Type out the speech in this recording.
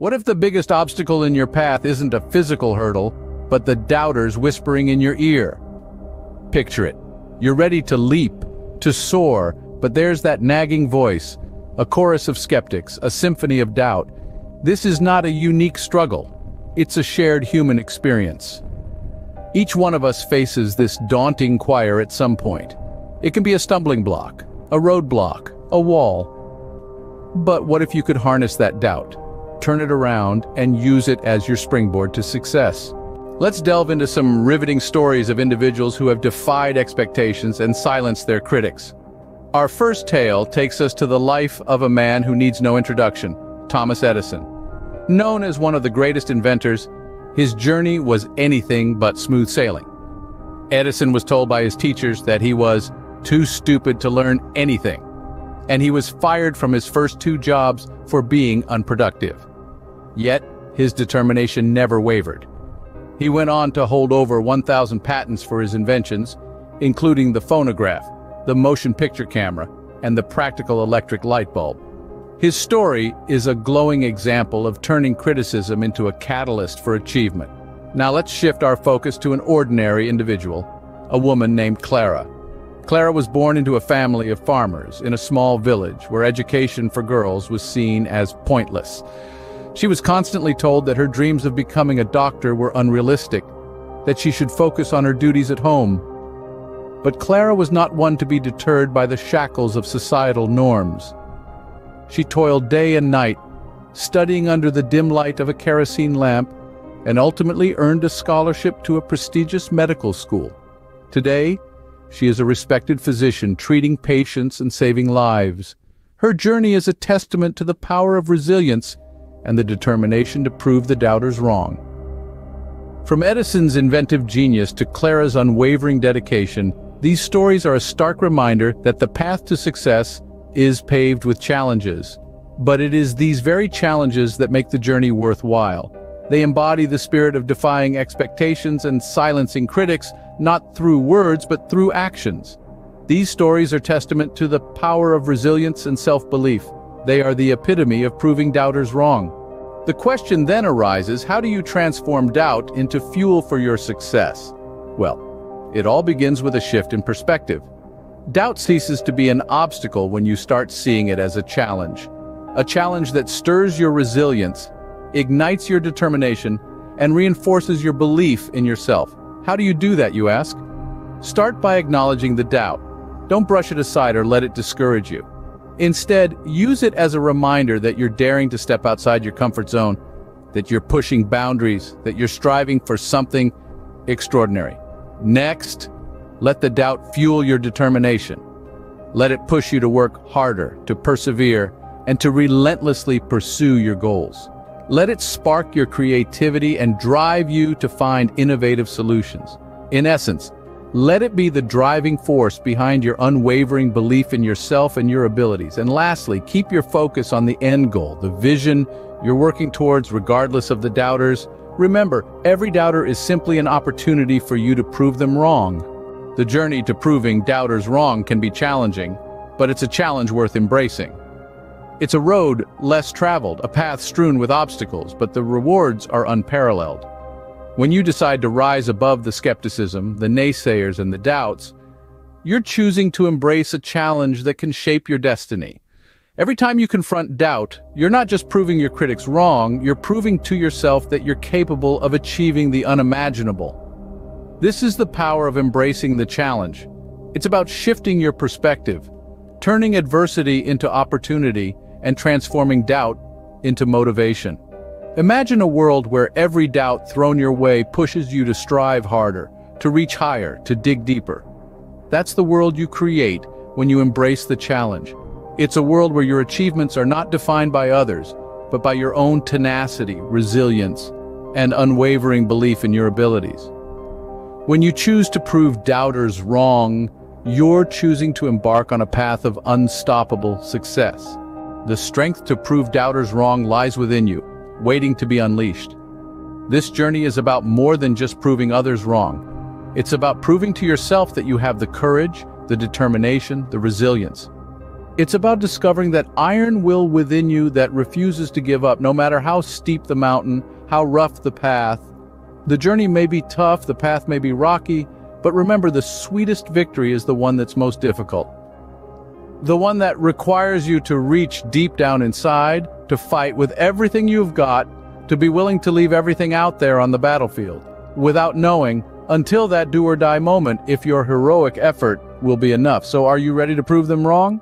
What if the biggest obstacle in your path isn't a physical hurdle, but the doubters whispering in your ear? Picture it. You're ready to leap, to soar, but there's that nagging voice, a chorus of skeptics, a symphony of doubt. This is not a unique struggle. It's a shared human experience. Each one of us faces this daunting choir at some point. It can be a stumbling block, a roadblock, a wall. But what if you could harness that doubt? Turn it around, and use it as your springboard to success. Let's delve into some riveting stories of individuals who have defied expectations and silenced their critics. Our first tale takes us to the life of a man who needs no introduction, Thomas Edison. Known as one of the greatest inventors, his journey was anything but smooth sailing. Edison was told by his teachers that he was too stupid to learn anything, and he was fired from his first two jobs for being unproductive. Yet, his determination never wavered. He went on to hold over 1,000 patents for his inventions, including the phonograph, the motion picture camera, and the practical electric light bulb. His story is a glowing example of turning criticism into a catalyst for achievement. Now let's shift our focus to an ordinary individual, a woman named Clara. Clara was born into a family of farmers in a small village where education for girls was seen as pointless. She was constantly told that her dreams of becoming a doctor were unrealistic, that she should focus on her duties at home. But Clara was not one to be deterred by the shackles of societal norms. She toiled day and night, studying under the dim light of a kerosene lamp, and ultimately earned a scholarship to a prestigious medical school. Today, she is a respected physician treating patients and saving lives. Her journey is a testament to the power of resilience and the determination to prove the doubters wrong. From Edison's inventive genius to Clara's unwavering dedication, these stories are a stark reminder that the path to success is paved with challenges. But it is these very challenges that make the journey worthwhile. They embody the spirit of defying expectations and silencing critics, not through words but through actions. These stories are testament to the power of resilience and self-belief. They are the epitome of proving doubters wrong. The question then arises, how do you transform doubt into fuel for your success? Well, it all begins with a shift in perspective. Doubt ceases to be an obstacle when you start seeing it as a challenge. A challenge that stirs your resilience, ignites your determination, and reinforces your belief in yourself. How do you do that, you ask? Start by acknowledging the doubt. Don't brush it aside or let it discourage you. Instead, use it as a reminder that you're daring to step outside your comfort zone, that you're pushing boundaries, that you're striving for something extraordinary. Next, let the doubt fuel your determination. Let it push you to work harder, to persevere, and to relentlessly pursue your goals. Let it spark your creativity and drive you to find innovative solutions. In essence, let it be the driving force behind your unwavering belief in yourself and your abilities. And lastly, keep your focus on the end goal, the vision you're working towards regardless of the doubters. Remember, every doubter is simply an opportunity for you to prove them wrong. The journey to proving doubters wrong can be challenging, but it's a challenge worth embracing. It's a road less traveled, a path strewn with obstacles, but the rewards are unparalleled. When you decide to rise above the skepticism, the naysayers, and the doubts, you're choosing to embrace a challenge that can shape your destiny. Every time you confront doubt, you're not just proving your critics wrong, you're proving to yourself that you're capable of achieving the unimaginable. This is the power of embracing the challenge. It's about shifting your perspective, turning adversity into opportunity, and transforming doubt into motivation. Imagine a world where every doubt thrown your way pushes you to strive harder, to reach higher, to dig deeper. That's the world you create when you embrace the challenge. It's a world where your achievements are not defined by others, but by your own tenacity, resilience, and unwavering belief in your abilities. When you choose to prove doubters wrong, you're choosing to embark on a path of unstoppable success. The strength to prove doubters wrong lies within you, waiting to be unleashed. This journey is about more than just proving others wrong. It's about proving to yourself that you have the courage, the determination, the resilience. It's about discovering that iron will within you that refuses to give up, no matter how steep the mountain, how rough the path. The journey may be tough, the path may be rocky, but remember the sweetest victory is the one that's most difficult. The one that requires you to reach deep down inside, to fight with everything you've got, to be willing to leave everything out there on the battlefield, without knowing, until that do or die moment, if your heroic effort will be enough. So are you ready to prove them wrong?